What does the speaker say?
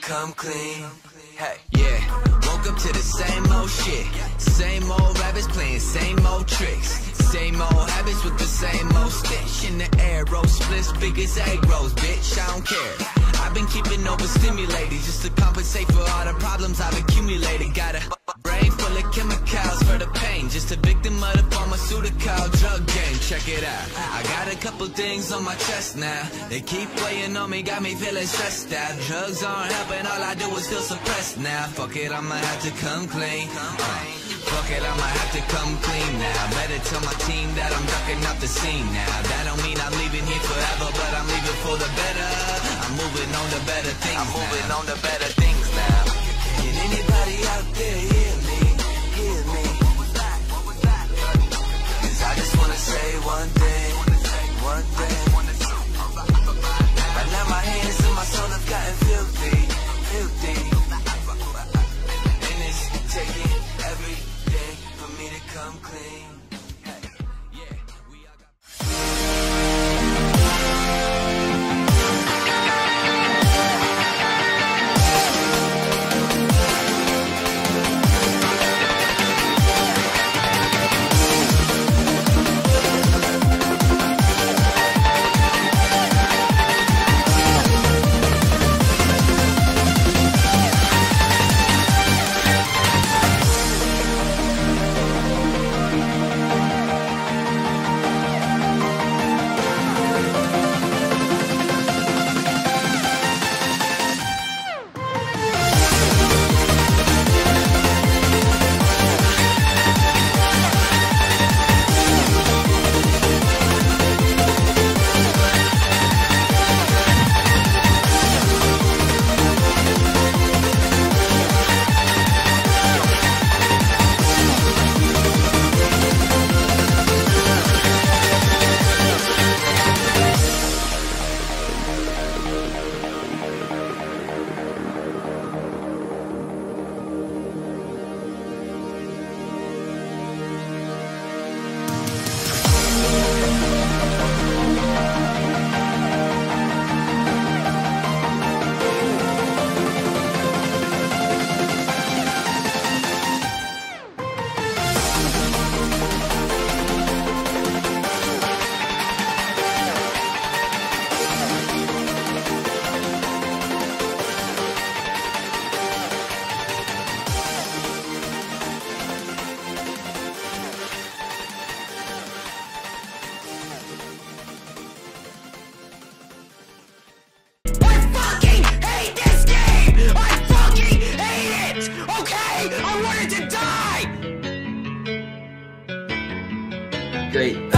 Come clean. Hey, yeah. Woke up to the same old shit. Same old rabbits playing same old tricks. Same old habits with the same old stench in the air. Roll splits big as egg rolls, bitch. I don't care. I've been keeping overstimulated just to compensate for all the problems I've accumulated. Got a brain full of chemicals for the pain. Just a victim of the pharmaceutical check it out. I got a couple things on my chest now. They keep playing on me, got me feeling stressed out. Drugs aren't helping, all I do is feel suppressed now. Fuck it, I'ma have to come clean. Uh. Fuck it, I'ma have to come clean now Better tell my team that I'm ducking off the scene now That don't mean I'm leaving here forever But I'm leaving for the better I'm moving on to better things I'm moving now. on to better things now Can anybody out there come clean. okay? I wanted to die! Great.